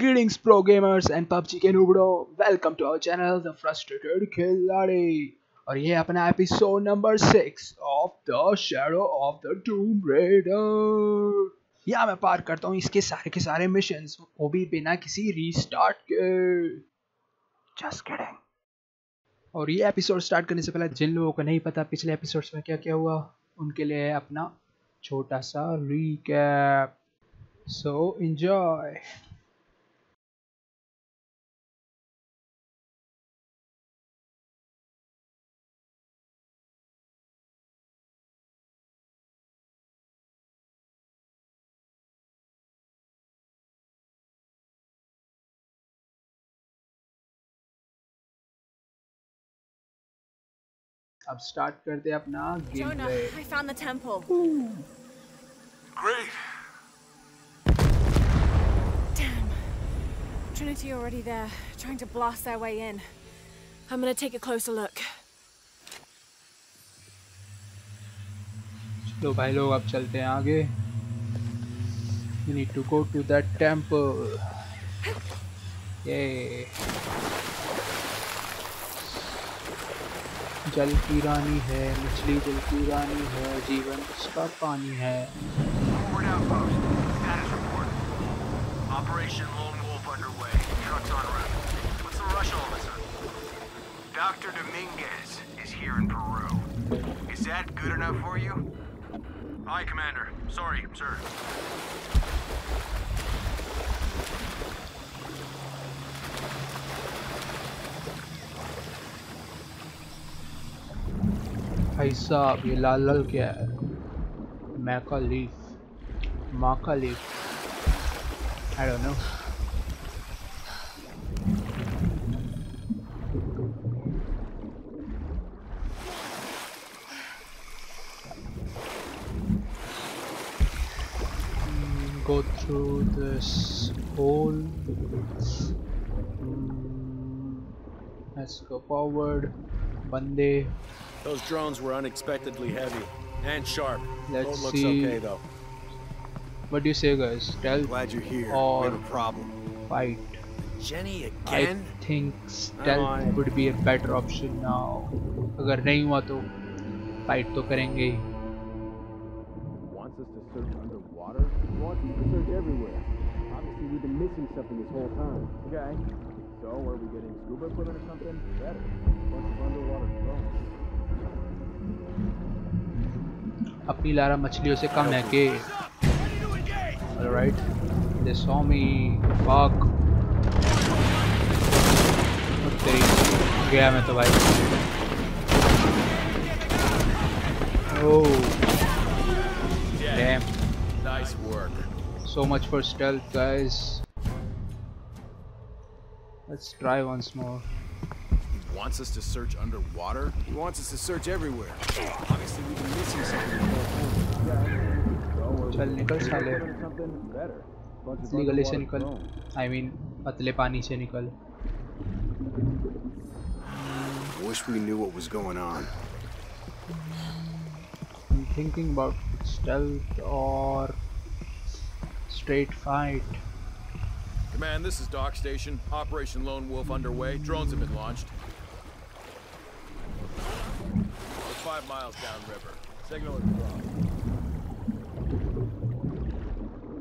Greetings pro gamers and PUBG के नूबड़ो welcome to our channel the frustrated खिलाड़ी और ये अपना episode number six of the shadow of the tomb raider या मैं पार करता हूँ इसके सारे के सारे मिशंस वो भी बिना किसी रीस्टार्ट के। जस्ट किडिंग और ये एपिसोड स्टार्ट करने से पहले, जिन लोगों को नहीं पता, पिछले एपिसोड्स में क्या क्या हुआ, उनके लिए अपना छोटा सा रीकैप सो एंजॉय अब स्टार्ट करते हैं अपना game Jonah, play I found the temple. Great. Damn. Trinity already there, trying to blast their way in. I'm gonna take a closer look. चलो भाई लोग अब चलते हैं आगे We need to go to that temple. Yay. जल की रानी है मछली जल की रानी है जीवन उसका पानी है Forward outpost. Status report. Operation Lone Wolf underway. Trucks en route. What's the rush all of a sudden? Dr. Dominguez is here in Peru. Is that good enough for you? Aye, Commander. Sorry, sir. भाई साहब ये लाल लाल क्या है maca leaf maca leaf I don't know go through this hole Mm, let's go forward bande Those drones were unexpectedly heavy and sharp. Let's Boat looks see. okay though. What do you say, guys? Stealth Glad you're here. Or- we have a problem. fight. Jenny I again? think stealth I- would be a better option now. अगर नहीं हुआ तो fight तो करेंगे ही. wants us to search underwater? He wants us to search everywhere. Obviously, we've been missing something this whole time. Okay. So, are we getting scuba equipment or something? Better. Bunch of underwater drones. अपनी Lara मछलियों से कम है के. Alright. They saw me. Fuck. और तेरी गया मैं तो भाई. Oh. Damn. Nice work. So much for stealth, guys. Let's try once more. He wants us to search underwater? He wants us to search everywhere. Obviously, we've been missing something this whole time. Okay. So, are we चल getting निकल scuba साले. equipment or something? Better. Bunch of असली गली से underwater निकल drones. I mean पतले पानी से निकल Wish we knew what was going on. I'm thinking about stealth or straight fight Command, this is Dock Station. Operation Lone Wolf underway. Drones have been launched. We're five miles downriver. Signal is crossed.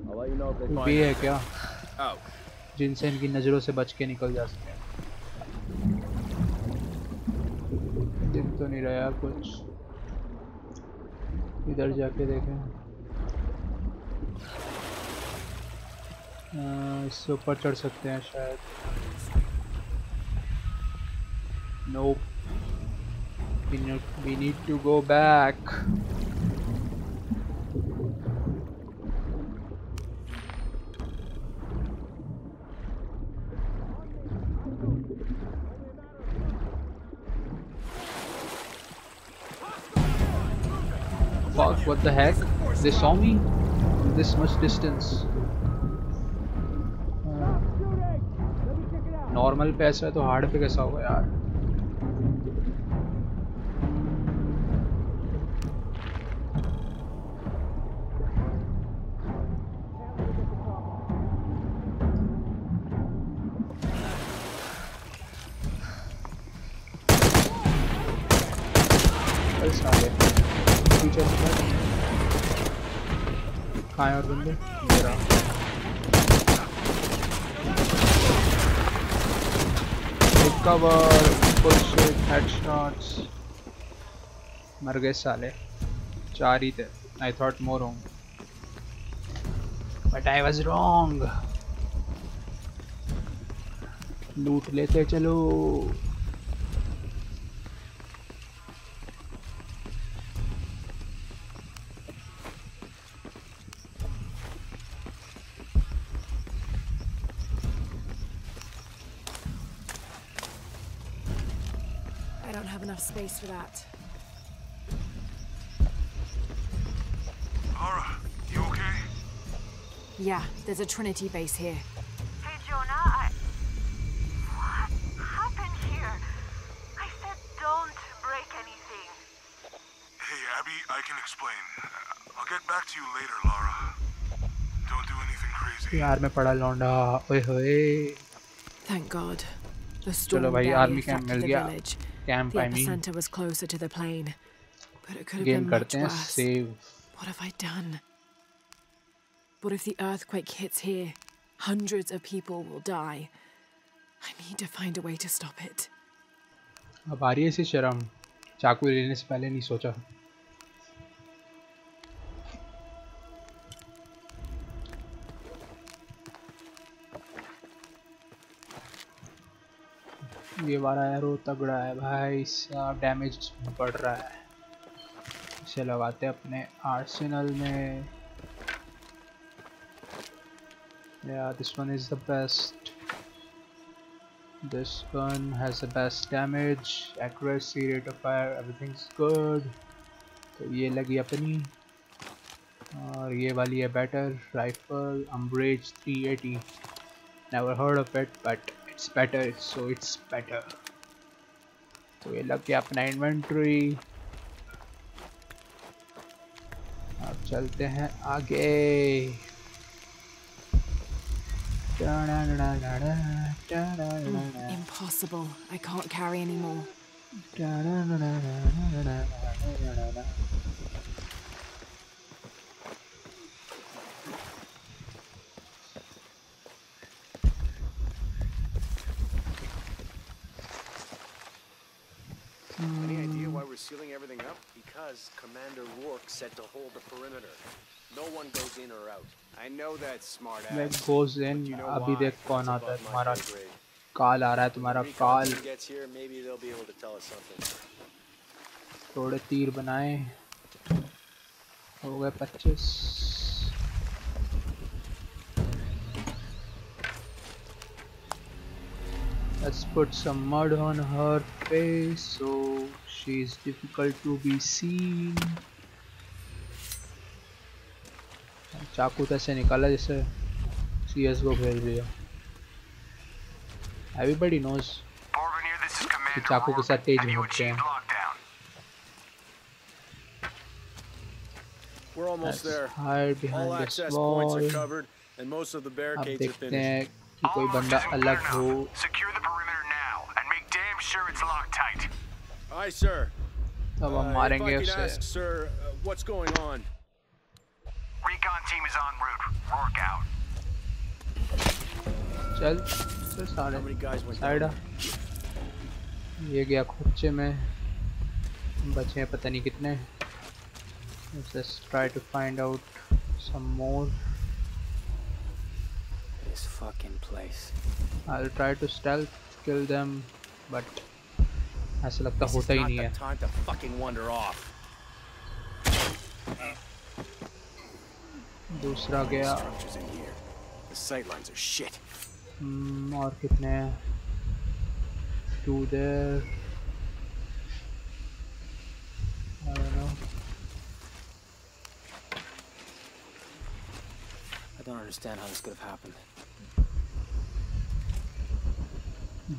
I'll let you know if they भी है क्या Out. जिनसे इनकी नज़रों से बच के निकल जा सके दिख तो नहीं रहा यार कुछ इधर जाके देखें इससे ऊपर चढ़ सकते हैं शायद no we need to go back Fuck, what the heck? They saw me from this much distance. Normal पे ऐसा है तो हार्ड पे कैसा होगा यार? Recover bullshit, headshots. मर गए साले। चार ही थे। आई थॉट मोर होंगे। बट आई वॉज़ रॉन्ग लूट लेते चलो। Yeah, there's a Trinity base here. Hey, Jonah, I... What happened here? I said don't break anything. Hey, Abby, I can explain. I'll get back to you later, Laura. Don't do anything crazy. यार मैं पड़ा लौंडा ओए होए Thank God. The storm भाई, barely army camp affected mill the गया। village. Camp The I mean epicenter was closer to the plane. But it could have game been much करते हैं worse. Save What have I done? What if the earthquake hits here? Hundreds of people will die. I need to find a way to stop it. अब आ रही है इसी शर्म चाकू लेने से पहले नहीं सोचा ये वाला एरो तगड़ा है भाई साहब डैमेज बढ़ रहा है इसे लगाते अपने आर्सेनल में yeah this one is the best this one has the best damage accuracy rate of fire everything's good तो ये लगी अपनी और ये वाली है better rifle umbrage 380 never heard of it but it's better so it's better तो ये लग गया अपना inventory अब चलते हैं आगे Impossible. I can't carry anymore. Any idea why we're sealing everything up? Because Commander Rourke said to hold the perimeter. No one goes in or out. I know that smart ass. That goes in. but you know अभी why? देख कौन That's आता है above my तुम्हारा pay grade. काल आ रहा है तुम्हारा When recon काल team gets here, maybe they'll be able to tell us something. थोड़े तीर बनाए हो गए पच्चीस Let's put some mud on her face so she's difficult to be seen. चाकू तो ऐसे निकाला जैसे सीएस को खेल दिया Everybody knows Barber this is Commander चाकू के Rourke. साथ तेज Have you होते हैं achieved lockdown? We're almost Let's there. hide All behind this access points are wall. covered, and most of the अब barricades are देखते finished. हैं कि कोई Almost बंदा isn't good अलग enough. हो sure it's locked tight. Aye, sir. तब हम Uh, मारेंगे if I could उसे ask, sir, uh, what's going on? Recon team is en route. Rourke out. चल चल साढ़े How many guys went side down? ये गया खोचे में बचे हैं पता नहीं कितने Let's just try to find out some more This fucking place. I'll try to stealth kill them but ऐसा लगता This is होता ही not नहीं the है time to fucking wander off. दूसरा गया Structures in here. The sightlines are shit. Hmm, और कितने हैं two there I don't know I don't understand how this could have happened.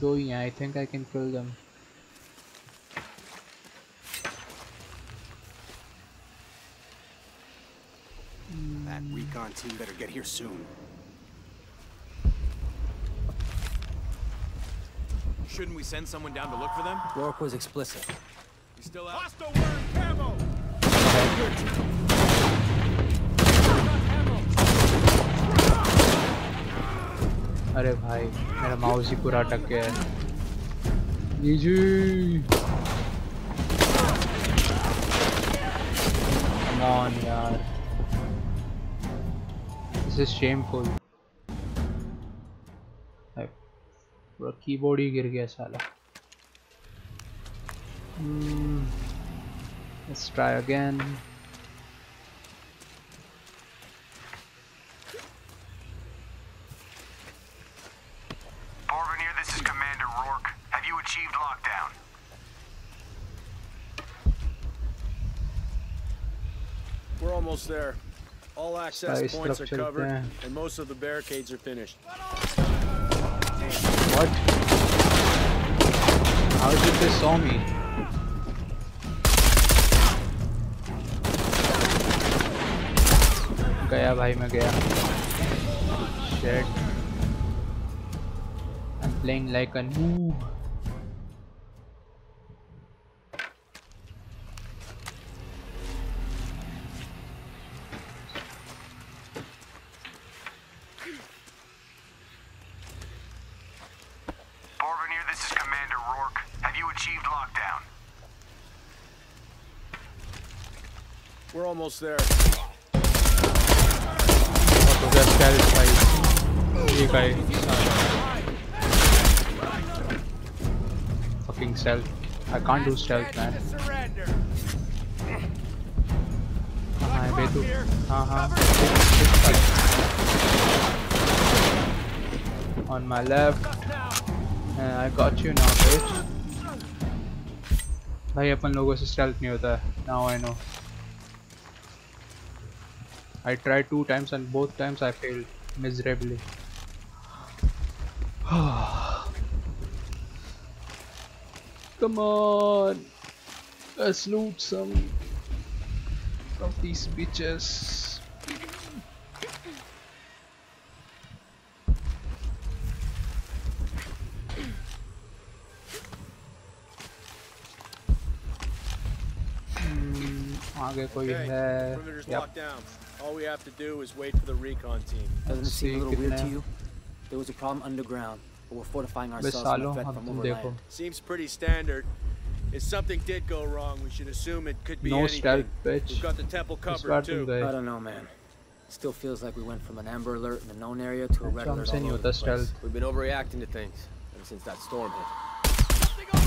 Though yeah, I think I can kill them. That recon team better get here soon. Shouldn't we send someone down to look for them? Rourke was explicit. You still out? Hostile word, camo! अरे भाई मेरा mouse ही पूरा अटक गया है जी जी यार is shameful भाई, पूरा कीबोर्ड ही गिर गया साला Hmm. Let's try again. almost there. All access Spice points are structure covered, there. and most of the barricades are finished. What? How did they saw me? गया भाई मैं गया Shit. I'm playing like a noob. almost there. तो क्या stealth भाई ये का ही fucking stealth I can't do stealth man हाँ बे तू हाँ हाँ on my left and I got you now bitch भाई अपन लोगों से stealth नहीं होता है now I know I tried two times and both times I failed miserably. Come on, let's loot some of these bitches. Hmm, आगे कोई Okay, है perimeter's Yep. locked down. All we have to do is wait for the recon team. Doesn't it Let's seem a see little weird to कितने- you? There was a problem underground, but we're fortifying bay ourselves from सालों a threat अब from तुम overland. देखो Seems pretty standard. If something did go wrong, we should assume it could be No anything. stealth, bitch. We've got the temple इस covered बार तुम too. गए I don't know, man. Still feels like we went from an amber alert in the known area to a red अच्छा alert हमसे all नहीं over होता the place. stealth We've been overreacting to things ever since that storm hit.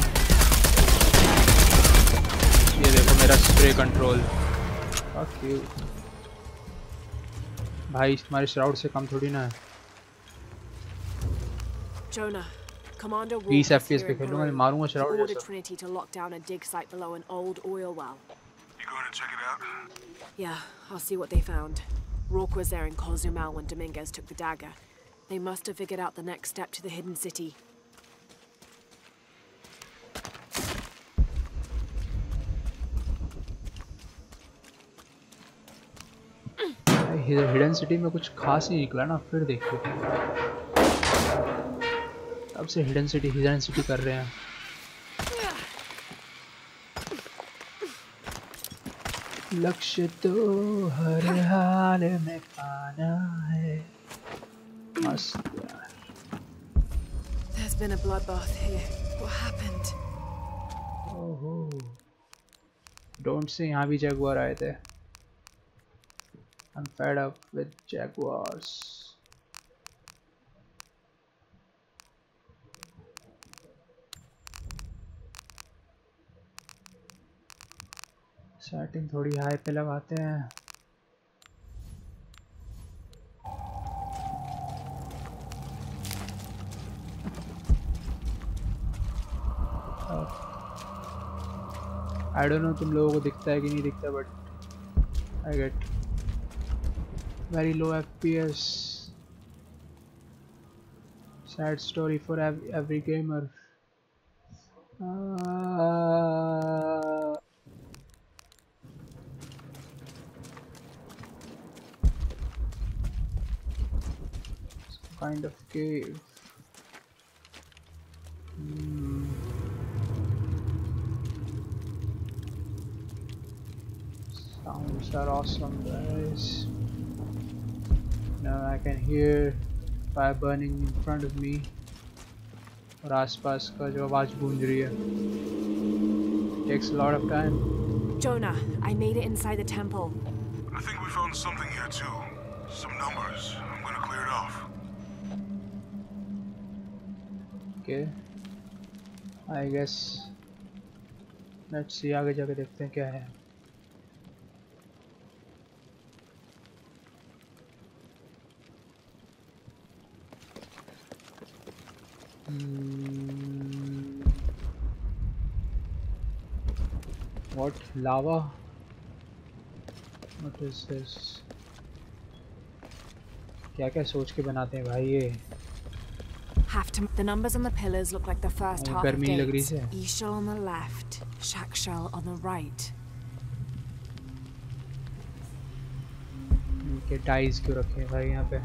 ये देखो मेरा spray control fuck you भाई तुम्हारे shroud से कम थोड़ी ना है Jonah, Commander Rourke 20 is FPS here पे in खेलूंगा मैं Peru. मारूंगा He श्राउड ordered जैसा Trinity to lock down a dig site below an old oil well. You going to check it out? Yeah, I'll see what they found. Rourke was there in Cozumel when Dominguez took the dagger. They must have figured out the next step to the hidden city. Hidden city में कुछ खास ही निकला ना फिर देखिए अब से hidden city hidden city कर रहे हैं। लक्ष्य तो हर हाल में पाना है। मस्त यार। There's been a bloodbath here. What happened? ओहो। डोंट से यहाँ भी जगुआर आए थे। I'm fed up with jaguars. Setting थोड़ी हाई पे लगाते हैं आई डोंट नो तुम लोगों को दिखता है कि नहीं दिखता but I get very low FPS. Sad story for ev every gamer. Uh, kind of cave. Hmm. Sounds are awesome, guys. I can hear fire burning in front of me. और आसपास का जो आवाज़ गूंज रही है. Takes a lot of time. Jonah, I made it inside the temple. I think we found something here too. Some numbers. I'm gonna clear it off. Okay. I guess. Let's see आगे जाके देखते हैं क्या है. What lava? What is this? क्या क्या सोच के बनाते हैं भाई ये Have to. The numbers on the pillars look like the first Oh, half of dates. Ishal on the left, Shakshal on the right. इनके टाइज क्यों रखे हैं भाई यहाँ पे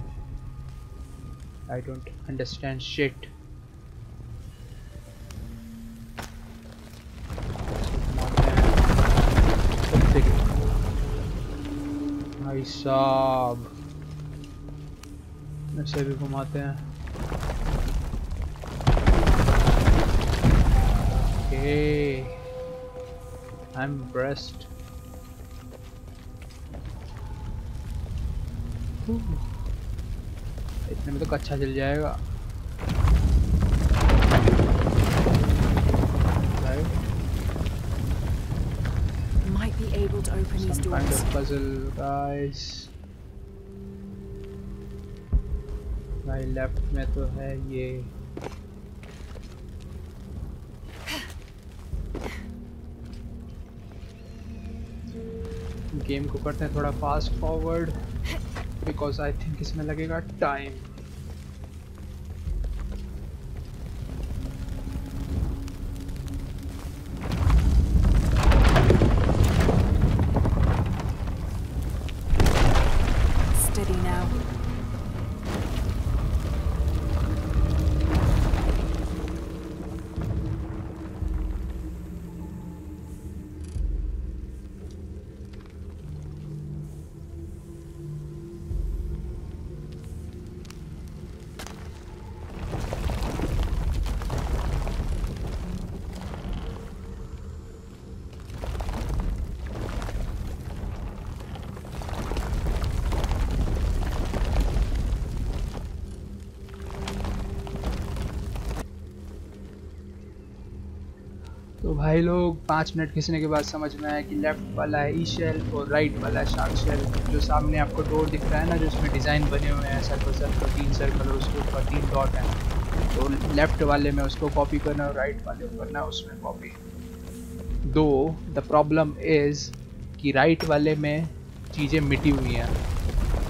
आई डोंट अंडरस्टैंड शिट भाई साहब। ऐसे भी घुमाते हैं। ओके आई एम ब्रेस्ट इतने में तो कच्चा चल जाएगा। Open these Some kind of puzzle, guys. भाई लेफ़्ट में तो है ये. गेम को करते हैं थोड़ा fast forward because I think इसमें लगेगा टाइम तो भाई लोग, पाँच मिनट खींचने के बाद समझ में आया कि लेफ़्ट वाला है ई शेल और राइट वाला है शार्क शेल जो सामने आपको डोर दिख रहा है ना, जो उसमें डिज़ाइन बने हुए हैं सर्कल सर्कल तीन सर्कल और उसके ऊपर तीन डॉट हैं। तो लेफ़्ट वाले में उसको कॉपी करना और राइट वाले में करना उसमें कॉपी दो द प्रॉब्लम इज़ कि राइट वाले में चीज़ें मिटी हुई हैं।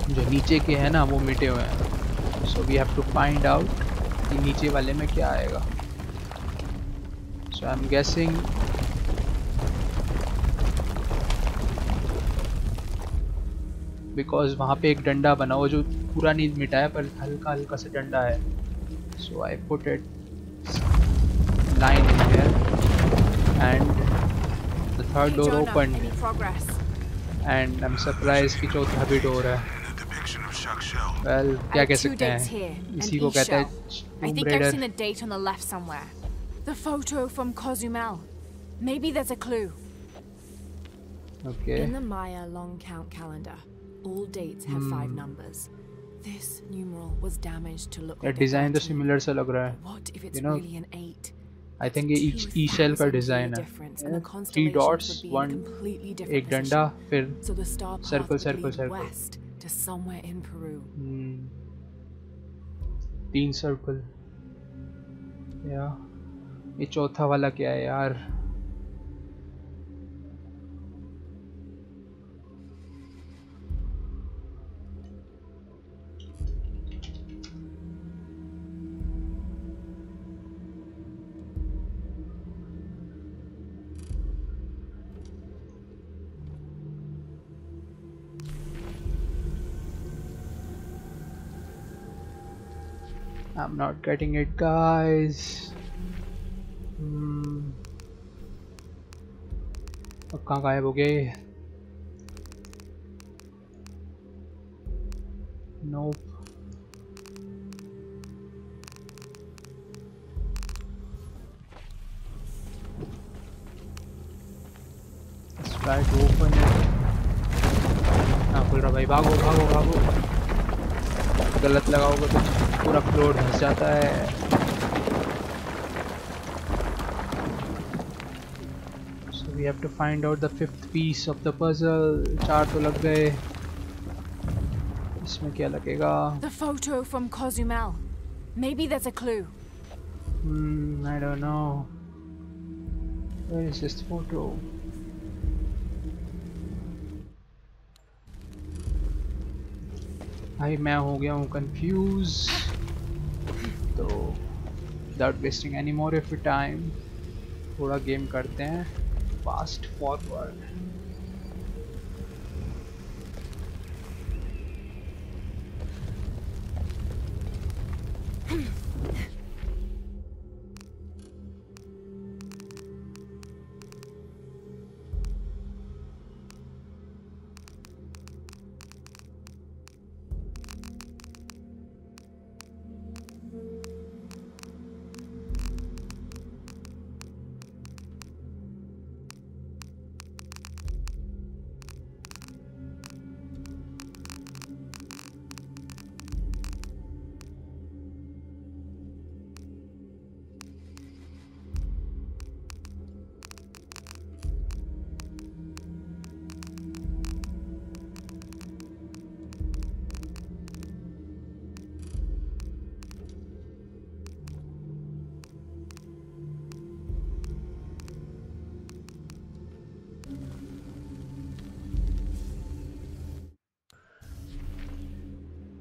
जो नीचे के हैं ना, वो मिटे हुए हैं। So we have to find out कि नीचे वाले में क्या आएगा। So I'm guessing because वहाँ पे एक डंडा बना वो जो पूरा नहीं मिटा है पर हल्का हल्का सा डंडा है so I put it line in there and the third door Jonah, opened any progress? and I'm surprised कि चौथा भी door है And a depiction of Shak Shell. well I क्या have कह two सकते dates हैं here, इसी and को कहते हैं Ishal. I Tomb think I've Raider seen a date on the left somewhere. The photo from Cozumel. Maybe there's a clue. okay In the Maya long count calendar, all dates have Hmm. five numbers. This numeral was damaged to look ये like a design तो 13. Similar सा लग रहा है What if it's you know, really an eight? I think ये ई shell का 2000 design year है difference, and the three constellations dots would be in a one completely different एक डंडा position. फिर So the star path circle, would circle, lead circle. west to somewhere in Peru. हम्म, तीन circle या ये चौथा वाला क्या है यार I'm not getting it guys कहाँ गायब हो गया ये नोप ट्राई टू ओपन ना खुल रहा भाई। भागो भागो भागो। गलत लगाओगे तो पूरा फ्लोर धस जाता है। We have to find out the fifth piece of the puzzle. चार तो लग गए इसमें क्या लगेगा The photo from Cozumel. Maybe there's a clue. Hmm, I don't know. Where is this photo? भाई मैं हो गया हूँ कंफ्यूज तो without wasting any more of time थोड़ा गेम करते हैं fast forward.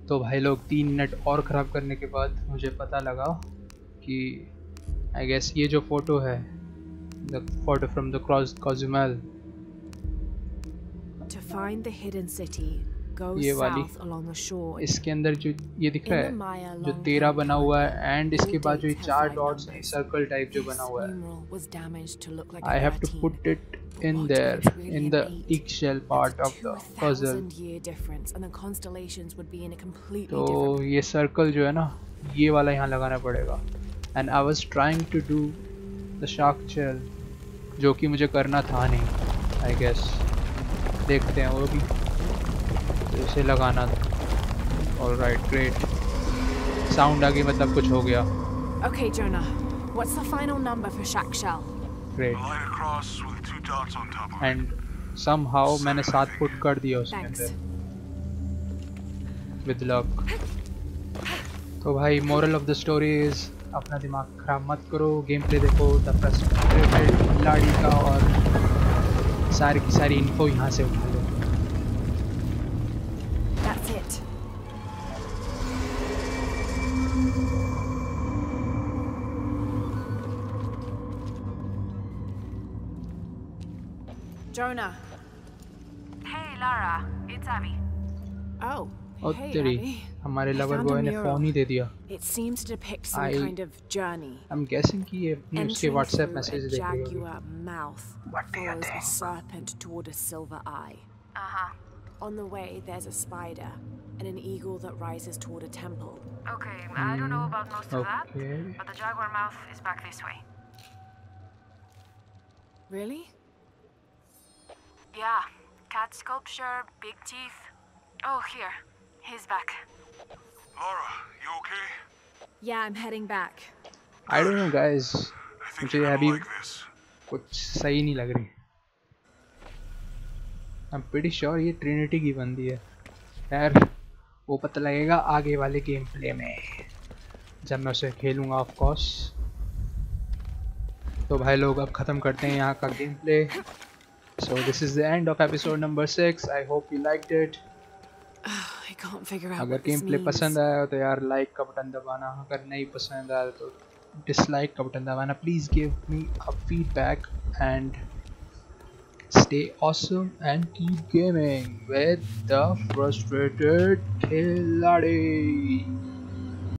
तो भाई लोग तीन मिनट और ख़राब करने के बाद मुझे पता लगा कि आई गेस ये जो फ़ोटो है the photo from the cross Cozumel ये वाली इसके अंदर जो ये दिख रहा है जो तेरा बना हुआ है एंड इसके बाद जो चार डॉट्स सर्कल टाइप जो बना हुआ है। I have to put it like I a have to 13. put it in there in the eggshell part of the puzzle तो. ये सर्कल जो है ना ये वाला यहाँ लगाना पड़ेगा and I was trying to do the shark shell जो कि मुझे करना था नहीं आई गेस देखते हैं वो भी तो इसे लगाना था और राइट ग्रेट साउंड आ गई मतलब कुछ हो गया Okay, Jonah. What's the final number for Shack Shell? Great. And somehow मैंने सात फुट कर दिया उसके अंदर। विद लक तो भाई moral of the story is अपना दिमाग खराब मत करो। गेम प्ले देखो द फ्रस्ट्रेटेड लाड़ी का और सारी की सारी इन्फो यहाँ से उठा लो। That's it. Jonah. Hey, Lara, it's Abby. Oh. और hey, तेरी Abby. हमारे I lover found a boy ने mural. फ़ोन ही दे दिया It seems to depict some I- kind of journey. I am guessing कि ये अपनी उसके Entering WhatsApp through message a देख रही होगी jaguar mouth What do you follows a think? serpent toward a silver eye. Uh huh. On the way, there's a spider and an eagle that rises toward a temple. Okay, I don't know about most of that, Okay. but the jaguar mouth is back this way. Really? Yeah, cat sculpture, big teeth. Oh, here, he's back. Laura, you okay? Yeah, I'm heading back. I don't know guys मुझे अभी कुछ सही नहीं लग रही I am pretty sure ये Trinity की बंदी है यार वो पता लगेगा आगे वाले गेम प्ले में जब मैं उसे खेलूँगा ऑफ़ तो भाई लोग अब ख़त्म करते हैं यहाँ का game play so this is the end of episode number six I hope you like it I can't figure out अगर what game this play means. पसंद आया तो यार लाइक का बटन दबाना अगर नहीं पसंद आया तो डिसलाइक का बटन दबाना please give me a feedback and stay awesome and keep gaming with the frustrated Khiladi.